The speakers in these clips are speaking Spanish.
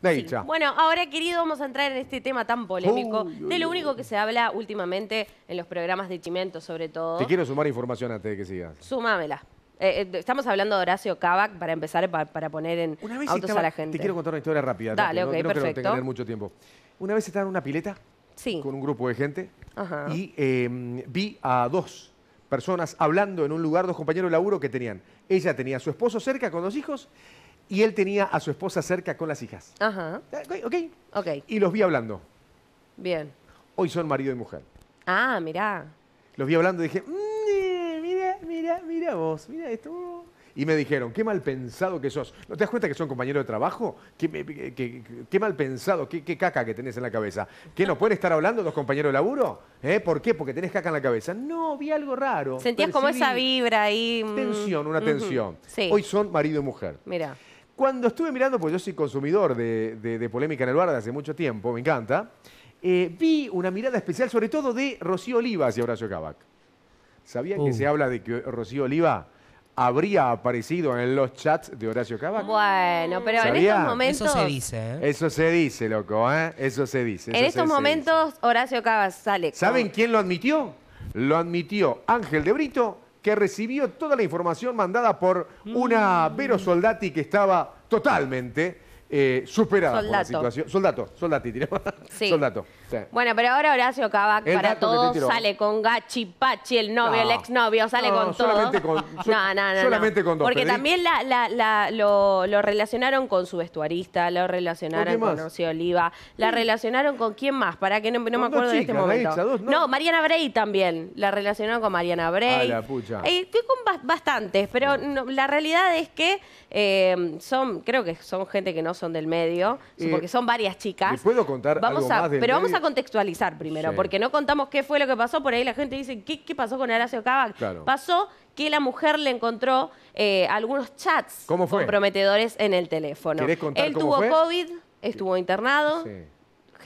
Deicha. Bueno, ahora, querido, vamos a entrar en este tema tan polémico, Uy, uy, de lo único que se habla últimamente en los programas de Chimento, sobre todo. Te quiero sumar información antes de que sigas. Sumámela. Eh, eh, estamos hablando de Horacio Cavac para empezar, pa- para poner en Una vez autos estaba- a la gente. Te quiero contar una historia rápida. Dale, no- ok, no, creo que perfecto. tenga que tener mucho tiempo. Una vez estaba en una pileta Sí. con un grupo de gente Ajá. y eh, vi a dos personas hablando en un lugar, dos compañeros de laburo que tenían. Ella tenía a su esposo cerca con dos hijos y él tenía a su esposa cerca con las hijas. Ajá. Ok, ok. Ok, Y los vi hablando. bien. Hoy son marido y mujer. Ah, mirá. Los vi hablando y dije, "Mm, eh, mira, mira, mira vos, mira esto. Y me dijeron, qué mal pensado que sos. ¿No te das cuenta que son compañeros de trabajo? Qué, me- qué- qué- qué mal pensado, qué, caca que tenés en la cabeza. ¿Qué no pueden estar hablando dos compañeros de laburo? ¿Eh? ¿Por qué? Porque tenés caca en la cabeza. No, vi algo raro. Sentías como esa vibra ahí. mm, Tensión, una tensión. Sí. Hoy son marido y mujer. Mira. Cuando estuve mirando, pues yo soy consumidor de, de- de polémica en el bar de hace mucho tiempo, me encanta, eh, vi una mirada especial, sobre todo de Rocío Oliva hacia Horacio Cabac. ¿Sabían que Uh. se habla de que Rocío Oliva habría aparecido en los chats de Horacio Cabac? Bueno, pero en estos momentos. Eso se dice, ¿eh? Eso se dice, loco, ¿eh? Eso se dice. En estos se- se momentos, Horacio Cavas sale. ¿Saben quién lo admitió? Lo admitió Ángel de Brito, que recibió toda la información mandada por Mm. una Vero Soldati que estaba totalmente eh, superada por la Soldato. situación. Soldato, soldati. Sí. Soldato. Sí. Bueno, pero ahora Horacio Cavac El para dato que te todos tiró. sale con Gachi, Pachi, el novio, No. el exnovio, sale No, con todo. solamente con- so- no, no, no, solamente no. con dos, Porque también la, la- la- lo, lo relacionaron con su vestuarista, lo ¿Con relacionaron quién con más? Rocío Oliva, la relacionaron con quién más, para que no, no me dos acuerdo de este chicas, momento. Gaitza, dos, ¿no? Mariana Bray también, la relacionaron con Mariana Bray. A la pucha. Eh, estoy con bas- bastantes, pero no, la realidad es que eh, son, creo que son gente que no son del medio, Eh, porque son varias chicas. ¿le puedo contar vamos algo a, más del Pero vamos? A contextualizar primero, Sí. porque no contamos qué fue lo que pasó. Por ahí la gente dice, ¿qué, qué pasó con Horacio? Claro. Pasó que la mujer le encontró eh, algunos chats comprometedores en el teléfono. ¿Querés contar Él cómo tuvo fue? COVID, estuvo internado. Sí.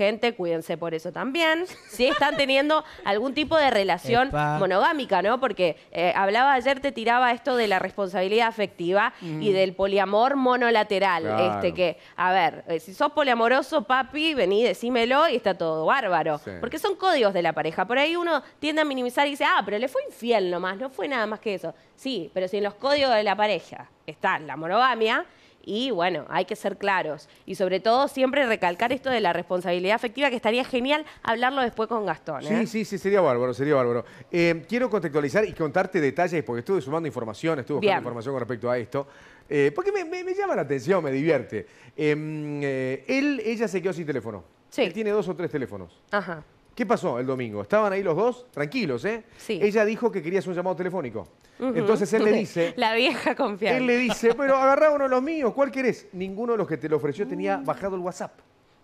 Gente, cuídense por eso también. Si están teniendo algún tipo de relación Epa. monogámica, ¿no? Porque eh, hablaba ayer, te tiraba esto de la responsabilidad afectiva y del poliamor monolateral. Claro. Este que, a ver, eh, si sos poliamoroso, papi, vení, decímelo y está todo bárbaro. Sí. Porque son códigos de la pareja. Por ahí uno tiende a minimizar y dice, ah, pero le fue infiel nomás, no fue nada más que eso. Sí, pero si en los códigos de la pareja está la monogamia, y bueno, hay que ser claros. Y sobre todo siempre recalcar esto de la responsabilidad afectiva, que estaría genial hablarlo después con Gastón. ¿eh? Sí, sí, sí, sería bárbaro, sería bárbaro. Eh, quiero contextualizar y contarte detalles, porque estuve sumando información, estuve buscando Bien. información con respecto a esto, eh, porque me, me- me llama la atención, me divierte. Eh, eh, él, ella se quedó sin teléfono. Sí. Él tiene dos o tres teléfonos. Ajá. ¿Qué pasó el domingo? Estaban ahí los dos, tranquilos, ¿eh? Sí. Ella dijo que quería hacer un llamado telefónico. Entonces él le dice, La vieja confianza. él le dice, pero agarrá uno de los míos, ¿cuál querés? Ninguno de los que te lo ofreció tenía bajado el WhatsApp.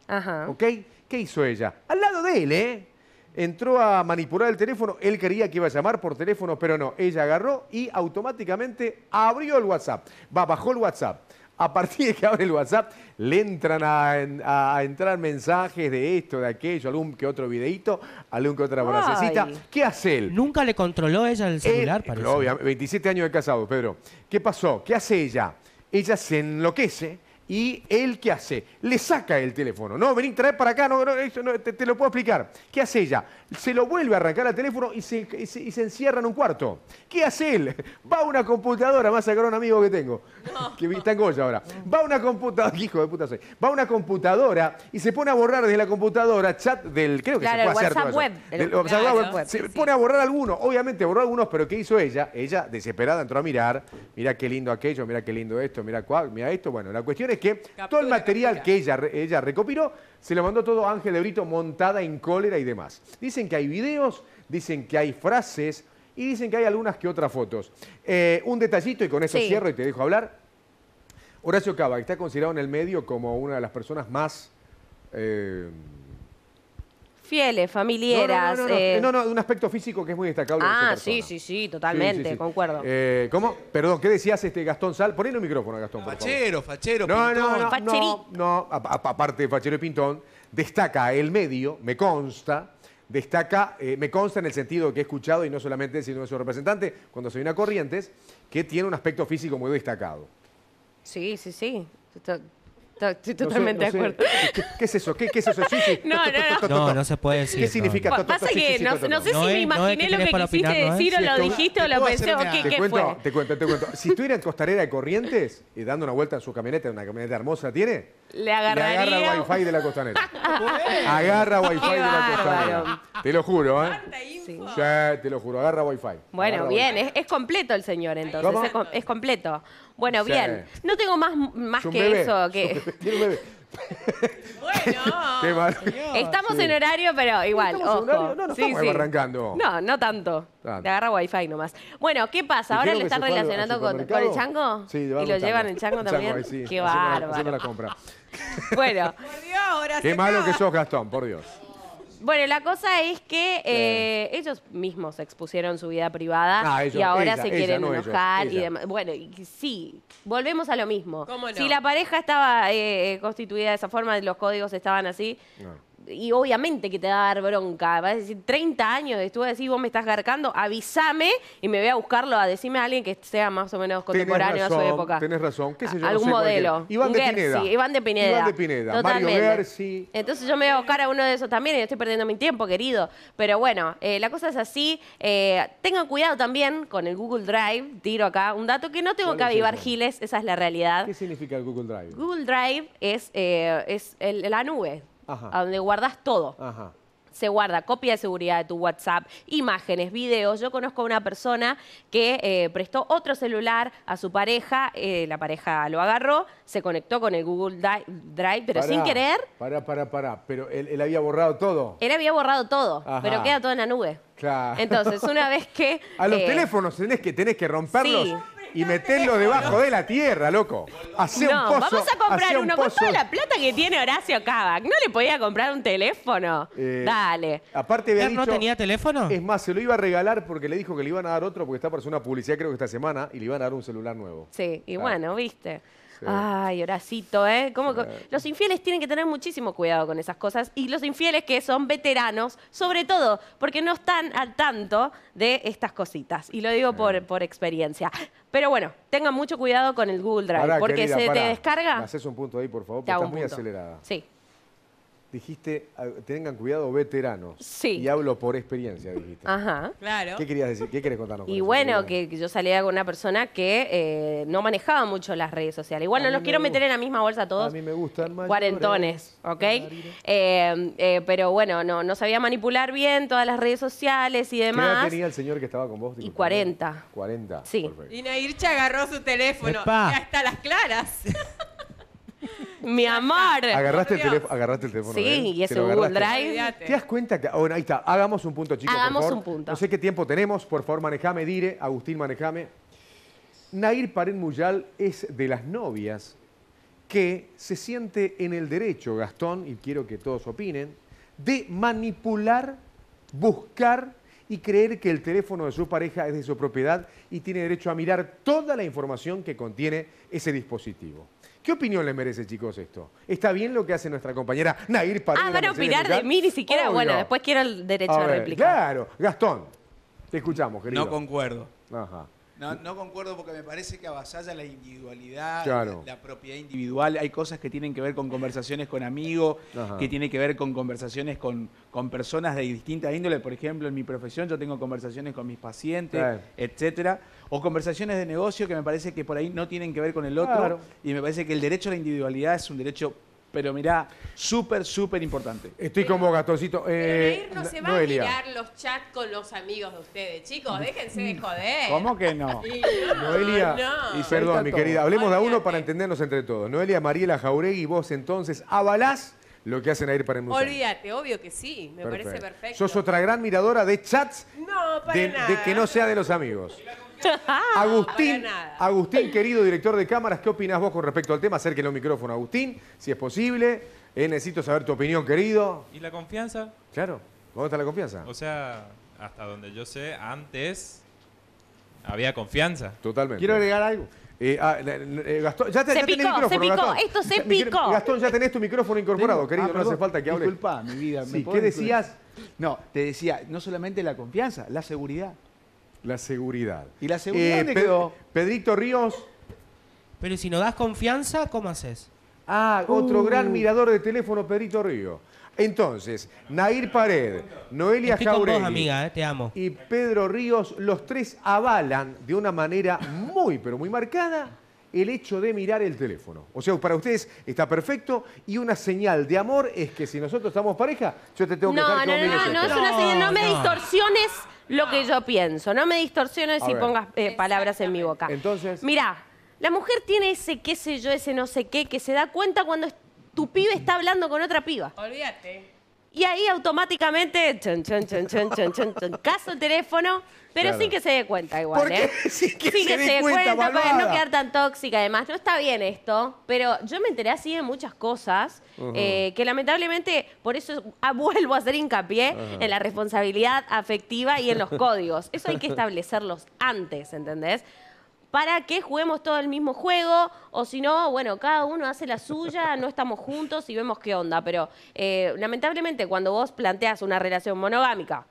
Ajá. ¿Ok? ¿Qué hizo ella? Al lado de él, ¿eh? Entró a manipular el teléfono, él creía que iba a llamar por teléfono, pero no. Ella agarró y automáticamente abrió el WhatsApp. Va, bajó el WhatsApp. A partir de que abre el WhatsApp, le entran a, a entrar mensajes de esto, de aquello, algún que otro videíto, algún que otra Ay. frasecita. ¿Qué hace él? Nunca le controló ella el celular, Él- parece. obviamente, 27 años de casado, Pedro. ¿Qué pasó? ¿Qué hace ella? Ella se enloquece y él, ¿qué hace? Le saca el teléfono. No, vení, trae para acá, no, no, eso no, te, te lo puedo explicar. ¿Qué hace ella? Se lo vuelve a arrancar al teléfono y se, y se- y se encierra en un cuarto. ¿Qué hace él? Va a una computadora, más a sacar a un amigo que tengo, que vi- está en Goya ahora. Va a una computadora, hijo de puta soy. Va a una computadora y se pone a borrar desde la computadora chat del, creo que Claro, se el puede WhatsApp web, el- Del WhatsApp claro, web. Se sí. pone a borrar algunos, obviamente borró algunos, pero ¿qué hizo ella? Ella, desesperada, entró a mirar, mira qué lindo aquello, mira qué lindo esto, mira cuál, mira esto. Bueno, la cuestión es que todo el material que ella, ella recopiló, se lo mandó todo a Ángel de Brito montada en cólera y demás. Dicen que hay videos, dicen que hay frases y dicen que hay algunas que otras fotos. Eh, un detallito y con eso Sí. cierro y te dejo hablar. Horacio Cava está considerado en el medio como una de las personas más... eh, Fieles, no, familiares. no, no, no, eh, no, no, de un aspecto físico que es muy destacable. Ah, sí, sí, sí, totalmente, Sí, sí, sí. concuerdo. Eh, ¿Cómo? Perdón, ¿qué decías, este Gastón Sal? Ponle un micrófono a Gastón, por favor. Fachero, fachero, No, no, pintón. no, no, no, a- a- aparte de Fachero y Pintón, destaca el medio, me consta, destaca, eh, me consta en el sentido que he escuchado, y no solamente sino de su representante, cuando soy una Corrientes, que tiene un aspecto físico muy destacado. Sí, sí, sí. Esto- Estoy No sé, totalmente no de acuerdo. ¿Qué, qué es eso? ¿Qué, qué es eso? Sí, sí. No, no, No, to. no se puede decir. ¿Qué no. significa? Pasa que no, no sé No si es- me no es imaginé que lo que quisiste ¿no decir o Sí, lo te- dijiste o lo pensé o qué, Te qué cuento, fue. te cuento, te cuento. Si estuviera en Costanera de Corrientes y dando una vuelta en su camioneta, una camioneta hermosa tiene, Le le agarra agarraría. wifi de la Costanera. agarra wifi de la. Costanera. Te lo juro, ¿eh? Sí, te lo juro, agarra wifi. Bueno, Agarra bien, wifi. es, es completo el señor entonces, ¿Cómo? es, es completo. Bueno, Sí. bien, no tengo más, más Es un que bebé, eso. es que un bebé, Tiene un bebé. Bueno. Qué mal. Estamos Sí. en horario, pero igual, Estamos en ojo. horario, no, no estamos arrancando. No, no tanto. Tanto. Le agarra wifi nomás. Bueno, ¿qué pasa? ¿Ahora Dijeron le que están se fue al- al relacionando con, con el supermercado. chango? Sí, ¿Y llevaron lo un llevan chango. el chango Un también? ahí, sí, Qué haciendo la- haciendo bárbaro. la compra. Bueno, Por Dios, ahora Qué se malo que sos, Gastón, por Dios. Bueno, la cosa es que eh, ellos mismos expusieron su vida privada Ah, ellos, y ahora ella, se ella, quieren no ellos, enojar y ella. demás. Bueno, y sí, volvemos a lo mismo. ¿Cómo no? Si la pareja estaba eh, eh, constituida de esa forma, los códigos estaban así, No. Y obviamente que te va a dar bronca. Vas a decir, 30 años estuve a decir, vos me estás garcando, avísame y me voy a buscarlo, a decirme a alguien que sea más o menos contemporáneo a su razón, época. tenés razón. ¿Qué sé yo? no Algún sé, modelo. Iván de Gersi, Pineda. Iván de Pineda. Iván de Pineda. Totalmente. Mario Gersi. Entonces yo me voy a buscar a uno de esos también y estoy perdiendo mi tiempo, querido. Pero bueno, eh, la cosa es así. Eh, tengan cuidado también con el Google Drive. Tiro acá un dato que no tengo ¿Cuál que es avivar ese? giles, esa es la realidad. ¿Qué significa el Google Drive? Google Drive es, eh, es el- la nube, Ajá. a donde guardas todo. Ajá. Se guarda copia de seguridad de tu WhatsApp, imágenes, videos. Yo conozco a una persona que eh, prestó otro celular a su pareja, eh, la pareja lo agarró, se conectó con el Google Di- Drive, pero sin querer, Pará, pará, pará. Pero él, él había borrado todo. él había borrado todo, Ajá. pero queda todo en la nube. Claro. Entonces, una vez que... A los eh, teléfonos tenés que, tenés que romperlos Sí. Y meterlos debajo de la tierra, loco. Hacé no, un pozo. vamos a comprar un uno con toda la plata que tiene Horacio Kavak. ¿No le podía comprar un teléfono? Eh, Dale. Aparte había ¿Él no dicho- tenía teléfono? Es más, se lo iba a regalar porque le dijo que le iban a dar otro porque está para hacer una publicidad creo que esta semana y le iban a dar un celular nuevo. Sí, y Claro. bueno, viste. Sí. Ay, Horacito, ¿eh? ¿Cómo que- Los infieles tienen que tener muchísimo cuidado con esas cosas. Y los infieles que son veteranos, sobre todo, porque no están al tanto de estas cositas. Y lo digo por, por experiencia. Pero bueno, tengan mucho cuidado con el Google Drive, Pará, porque querida, se pará. te descarga. Me haces un punto ahí, por favor, porque estás muy punto. acelerada. Sí. Dijiste, ah, tengan cuidado veteranos. Sí. Y hablo por experiencia, dijiste. Ajá. Claro. ¿Qué querías decir? ¿Qué querés contarnos? con Y eso, bueno, que, que yo salía con una persona que eh, no manejaba mucho las redes sociales. Igual A no los me quiero meter en la misma bolsa a todos. A mí me gustan mayores. cuarentones, ¿ok? Eh, eh, pero bueno, no, no sabía manipular bien todas las redes sociales y ¿Qué edad demás. tenía el señor que estaba con vos? Y Disculpa. 40. 40. Sí. Perfecto. Y Naircha agarró su teléfono. Epa. Y hasta las claras. Mi amor. ¿Agarraste el, teléfono, ¿Agarraste el teléfono? Sí, él? y ¿Te ese Google? Drive. ¿Te das cuenta que.? Bueno, ahí está. Hagamos un punto, chicos. por Hagamos favor. un punto. No sé qué tiempo tenemos. Por favor, manejame, dire. Agustín, manejame. Nair Pared Muyal es de las novias que se siente en el derecho, Gastón, y quiero que todos opinen, de manipular, buscar y creer que el teléfono de su pareja es de su propiedad y tiene derecho a mirar toda la información que contiene ese dispositivo. ¿Qué opinión les merece, chicos, esto? ¿Está bien lo que hace nuestra compañera Nair Pared? Ah, van a opinar de mí ni siquiera. Obvio. Bueno, después quiero el derecho A de ver, réplica. Claro, Gastón, te escuchamos, querido. No concuerdo. Ajá. No, no concuerdo porque me parece que avasalla la individualidad, Claro. la, la propiedad individual. Hay cosas que tienen que ver con conversaciones con amigos, Ajá. que tienen que ver con conversaciones con, con personas de distinta índole. Por ejemplo, en mi profesión yo tengo conversaciones con mis pacientes, Claro. etcétera. O conversaciones de negocio que me parece que por ahí no tienen que ver con el otro. Claro. Y me parece que el derecho a la individualidad es un derecho, pero mirá, súper, súper importante. Estoy como Gastoncito. Pero Eh, Nair no se va Noelia. a mirar los chats con los amigos de ustedes. Chicos, déjense de joder. ¿Cómo que no? No, Noelia, no. y perdón, mi todo. querida, hablemos de a uno para entendernos entre todos. Noelia Mariela Jauregui, vos entonces avalás lo que hacen Nair Pared Muyal. Olvídate, obvio que sí. Me parece perfecto. Sos otra gran miradora de chats No, para de, nada. de que no sea de los amigos. Agustín. Agustín, querido director de cámaras, ¿qué opinás vos con respecto al tema? Acérquenle un micrófono a Agustín, si es posible. Eh, necesito saber tu opinión, querido. ¿Y la confianza? Claro, ¿dónde está la confianza? O sea, hasta donde yo sé, antes había confianza. Totalmente. Quiero agregar algo. Eh, ah, eh, Gastón, ya, te- Se ya tenés picó, micrófono, se picó, Gastón. esto se picó. Gastón, ya tenés tu micrófono incorporado, Tengo- querido, ah, no hace falta que hable. Disculpa, mi vida. ¿me Sí, ¿qué decías? No, te decía, no solamente la confianza, la seguridad. La seguridad. Eh, ¿Y la seguridad dónde Pe- quedó? Pedrito Ríos, Pero si no das confianza, ¿cómo haces? Ah, otro gran mirador de teléfono, Pedrito Río. Entonces, Nair Pared, Noelia Estoy con vos, Jauregui amiga, eh, te amo. y Pedro Ríos, los tres avalan de una manera muy, pero muy marcada el hecho de mirar el teléfono. O sea, para ustedes está perfecto y una señal de amor es que si nosotros estamos pareja, yo te tengo que No, dejar no, no, no, no el es una señal. No me No. distorsiones lo que yo pienso. No me distorsiones y pongas eh, palabras en mi boca. Entonces- Mira, la mujer tiene ese qué sé yo, ese no sé qué, que se da cuenta cuando es- tu pibe está hablando con otra piba. Olvídate. Y ahí automáticamente, chon, chon, chon, chon, chon, chon, chon, caso el teléfono, pero Claro. sin que se dé cuenta igual, ¿Por qué? ¿eh? Sin que se dé cuenta, para no quedar tan tóxica además. No está bien esto, pero yo me enteré así de muchas cosas eh, que lamentablemente, por eso ah, vuelvo a hacer hincapié en la responsabilidad afectiva y en los códigos. Eso hay que establecerlos antes, ¿entendés? Para que juguemos todo el mismo juego, o si no, bueno, cada uno hace la suya, no estamos juntos y vemos qué onda. Pero eh, lamentablemente cuando vos planteas una relación monogámica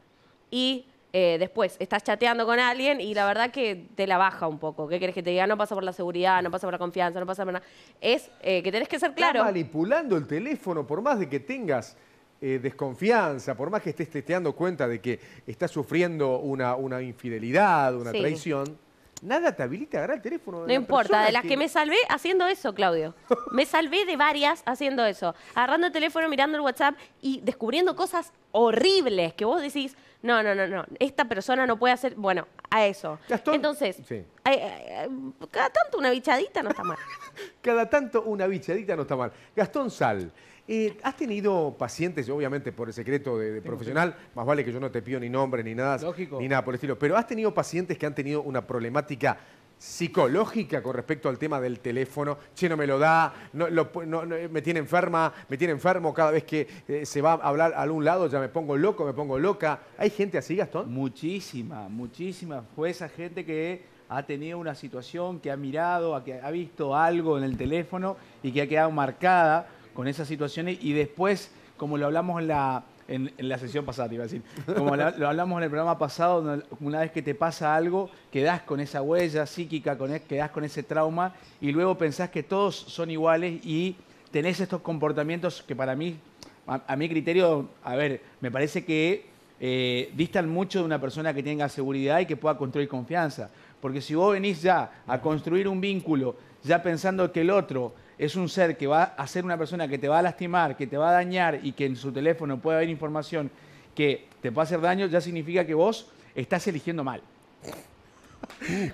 y eh, después estás chateando con alguien y la verdad que te la baja un poco. ¿Qué querés que te diga? No pasa por la seguridad, no pasa por la confianza, no pasa por nada. Es eh, que tenés que ser claro. Está manipulando el teléfono, por más de que tengas eh, desconfianza, por más que estés te, te dando cuenta de que estás sufriendo una, una infidelidad, una Sí. traición, nada te habilita a agarrar el teléfono. No la importa, de las que me salvé haciendo eso, Claudio. Me salvé de varias haciendo eso. Agarrando el teléfono, mirando el WhatsApp y descubriendo cosas horribles que vos decís, no, no, no, no, esta persona no puede hacer, bueno, a eso. Gastón, Entonces, sí. ay, ay, cada tanto una bichadita no está mal. Cada tanto una bichadita no está mal. Gastón Sal, eh, ¿has tenido pacientes, obviamente por el secreto de, de profesional, más vale que yo no te pido ni nombre ni nada, Lógico. ni nada por el estilo, pero has tenido pacientes que han tenido una problemática psicológica con respecto al tema del teléfono, che, no me lo da, no, lo pu- no- no, me tiene enferma, me tiene enfermo cada vez que eh, se va a hablar a algún lado, ya me pongo loco, me pongo loca. ¿Hay gente así, Gastón? Muchísima, muchísima. Fue esa gente que ha tenido una situación, que ha mirado, que ha visto algo en el teléfono y que ha quedado marcada con esas situaciones y después, como lo hablamos en la, en, la sesión pasada, iba a decir, como lo hablamos en el programa pasado, una vez que te pasa algo, quedás con esa huella psíquica, con, e- quedás con ese trauma y luego pensás que todos son iguales y tenés estos comportamientos que para mí, a, a mi criterio, a ver, me parece que eh, distan mucho de una persona que tenga seguridad y que pueda construir confianza. Porque si vos venís ya a construir un vínculo, ya pensando que el otro es un ser que va a ser una persona que te va a lastimar, que te va a dañar y que en su teléfono puede haber información que te puede hacer daño, ya significa que vos estás eligiendo mal.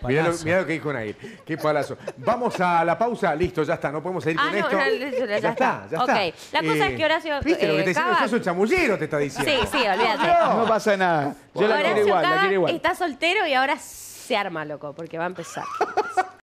Mirá lo, palazo. mirá lo que dijo Nair. Qué palazo. Vamos a la pausa. Listo, ya está. No podemos seguir Ah, con no, esto. no, ya- ya está. ya Ok. está. Eh, La cosa es que Horacio, ¿Viste lo que eh, te dice? Cava- Sos un chamullero, te está diciendo. Sí, sí, olvídate. No pasa nada. Yo la quiero Horacio igual, la Cava quiero igual. está soltero y ahora se arma, loco, porque va a empezar.